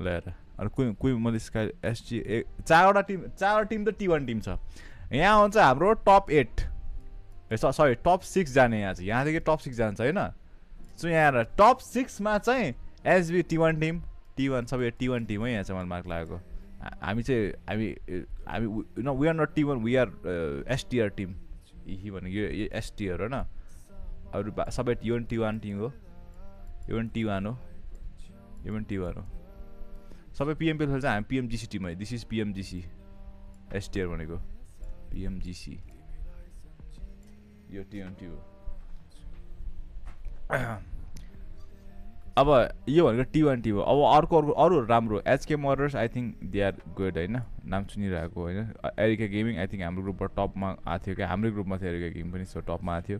ल्याएर। अनि कोही कोही मैले स्काई एसटी ए चारवटा टिम चारवटा टिम त टी वान टिम छ। यहाँ हुन्छ हाम्रो top eight sorry top six जाने यहाँ चाहिँ। यहाँदेखि टप सिक्स जान्छ होइन? सो यहाँ टप सिक्समा चाहिँ SB T one team T one सबै टी वान टिमै यहाँ चाहिँ मलाई मार्क लागेको। हा- हामी चाहिँ हामी हामी न we are not T one we are STR team यही भनेको यो एसटिआर होइन अरू सबै यो पनि टी वान टिम हो। यो पनि टी वान हो। यो पनि टी वान हो। सबै पिएमपिएल खेल्छ हामी पिएमजिसी टिम है। दिस इज पिएमजिसी एसटिआर भनेको। पिएमजिसी यो टी वान टी हो अब यो भनेको टी वान हो अब अर्को अर्को अरू राम्रो। HK murders I think they are good होइन? नाम सुनिरहेको होइन? एरिका गेमिङ आई थिङ्क हाम्रो ग्रुपबाट टपमा आएको थियो क्या? हाम्रै ग्रुपमा थियो एरिका गेमिङ पनि सो टपमा आएको थियो।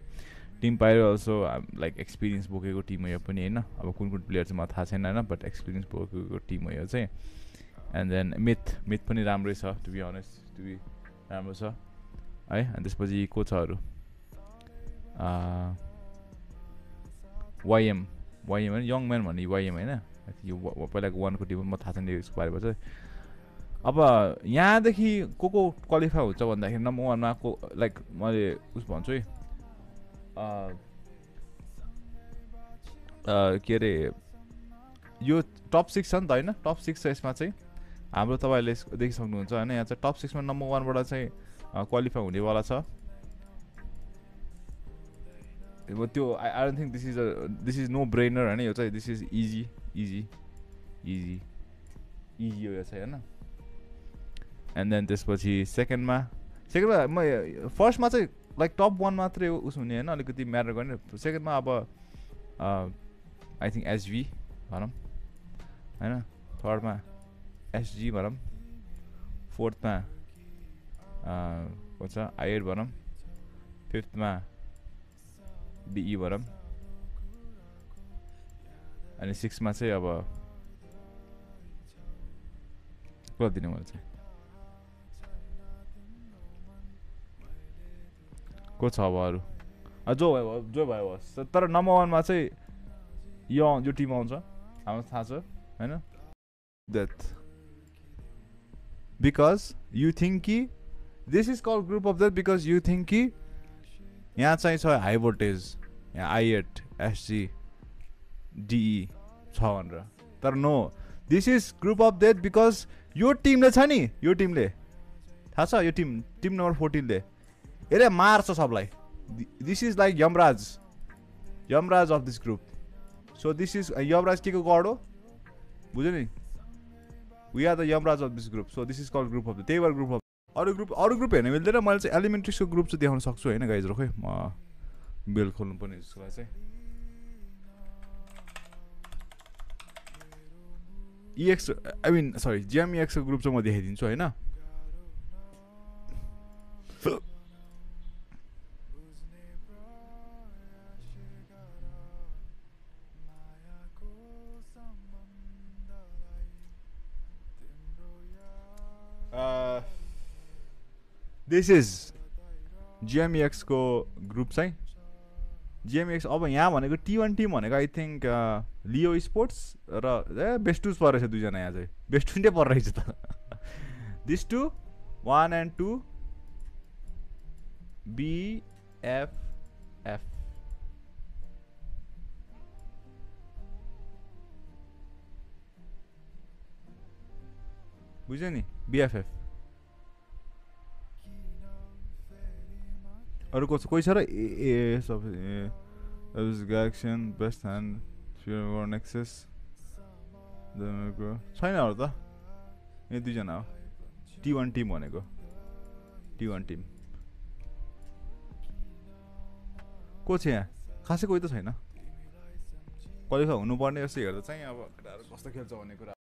Team Pyro also like experience बोकेको टिम हो यो पनि होइन? अब कुन कुन प्लेयर चाहिँ मलाई थाहा छैन होइन? बट एक्सपिरियन्स बोकेको टिम हो यो चाहिँ। एन्ड देन मिथ मिथ पनि राम्रै छ to be honest to be राम्रो छ। है? अनि त्यसपछि को छ अरू वाइएम वाइएम होइन? यङ म्यान भन्ने वाइएम होइन? यो पहिलाको वानको टिम म थाहा छैन यसको बारेमा चाहिँ। अब यहाँदेखि को को क्वालिफाई हुन्छ भन्दाखेरि नम्बर वानमा को लाइक मैले उस भन्छु है। के अरे यो टप सिक्स छ नि त होइन? टप सिक्स छ यसमा चाहिँ। हाम्रो तपाईँहरूले यस- देखि सक्नुहुन्छ होइन? यहाँ चाहिँ टप सिक्समा नम्बर वानबाट चाहिँ क्वालिफाई हुनेवाला छ। अब त्यो I I don't think this is a this is no brainer होइन यो चाहिँ। This is easy easy easy easy हो यो चाहिँ होइन। एन्ड देन त्यसपछि सेकेन्डमा सेकेन्डमा म फर्स्टमा चाहिँ लाइक टप वान मात्रै उस हुने होइन अलिकति म्याटर गर्ने। सेकेन्डमा अब आई थिङ्क एसभी भनौँ होइन? थर्डमा एसजी भनौँ फोर्थमा को छ आइएड भनौँ फिफ्थमा बिई भनौँ अनि सिक्समा चाहिँ अब कसलाई दिने मैले चाहिँ को छ अब अरू? जो भयो भयो, जो भयो होस् तर नम्बर वानमा चाहिँ यो यो टिम आउँछ। हाम्रो थाहा छ होइन? द्याट बिकज यु थिङ्क कि this is called group of death because you think कि यहाँ चाहिँ छ हाई भोल्टेज यहाँ आइएट एसजी डिई छ भनेर। तर no this is group of death because यो टिमले छ नि यो टिमले थाहा छ यो टिम टिम नम्बर फोर्टिनले यसले मार्छ सबलाई this is like Yamraj Yamraj of this group so this is Yamraj के को गड हो बुझ्यो नि we are the Yamraj of this group so this is called group of the त्यही भएर ग्रुप अफ अरू ग्रुप अरू ग्रुप हेर्न मिल्दैन मैले चाहिँ एलिमेन्ट्रिक्सको ग्रुप चाहिँ देखाउन सक्छु होइन गाइज रोखै म बेल खोल्नु पर्ने जसको लागि चाहिँ इएक्स आई मिन सरी जिएमइएक्सको ग्रुप चाहिँ म देखाइदिन्छु होइन दिस इज जिएमइएक्सको ग्रुप चाहिँ। जिएमएक्स अब यहाँ भनेको टी वान टिम भनेको आई थिङ्क लियो स्पोर्ट्स र ए बेस्टुज परेछ दुईजना यहाँ चाहिँ। बेस्टुन्डै परिरहेछ त। This two one and two BFF बुझ्यो नि बिएफएफ अरू को छ कोही छ र ए सब ए एक्सन बेस्ट ह्यान्ड फ्युर नेक्सेस छैन अरू त ए दुईजना हो टी वान टिम भनेको टी वान टिम को छ यहाँ खासै कोही त छैन क्वालिफाई हुनुपर्ने जस्तो हेर्दा चाहिँ अब केटाहरू कस्तो खेल्छ भन्ने कुरा